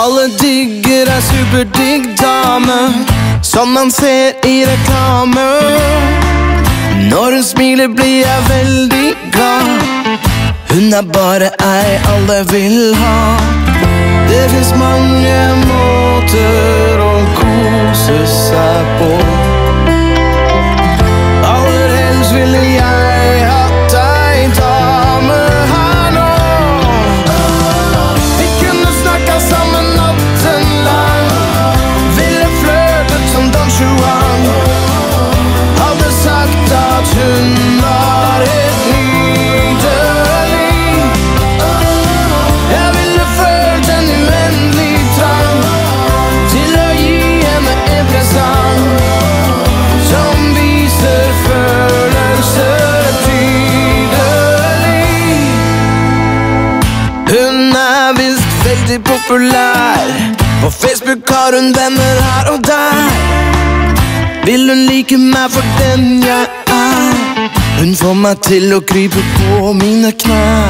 Alle digger ei superdigg dame, som man ser i reklame. Når hun smiler, blir jeg veldig glad. Hun er bare ei alle vil ha. Det fins mange måter å kose seg på. Er visst veldig populær. På Facebook har hun venner her og der. Vil hun like meg for den jeg er? Hun får meg til å krype på mine knær.